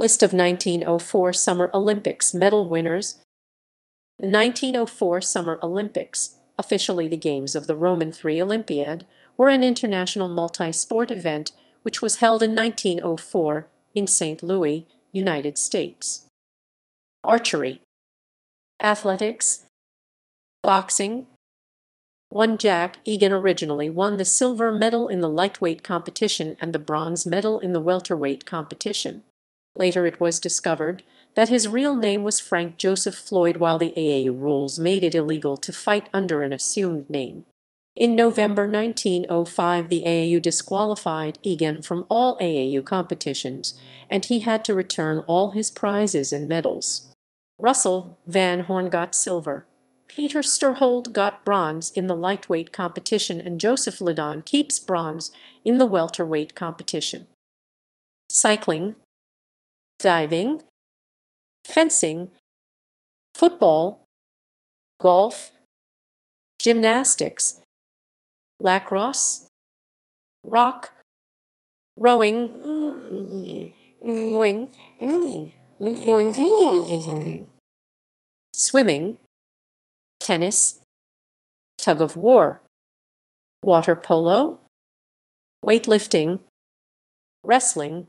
List of 1904 Summer Olympics medal winners. The 1904 Summer Olympics, officially the Games of the Roman III Olympiad, were an international multi-sport event which was held in 1904 in St. Louis, United States. Archery Athletics Boxing one Jack Egan originally won the silver medal in the lightweight competition and the bronze medal in the welterweight competition. Later it was discovered that his real name was Frank Joseph Floyd while the AAU rules made it illegal to fight under an assumed name. In November 1905 the AAU disqualified Egan from all AAU competitions, and he had to return all his prizes and medals. Russell Van Horn got silver. Peter Sturholdt got bronze in the lightweight competition and Joseph Lydon keeps bronze in the welterweight competition. Cycling, diving, fencing, football, golf, gymnastics, lacrosse, roque, rowing, swimming, tennis, tug of war, water polo, weightlifting, wrestling,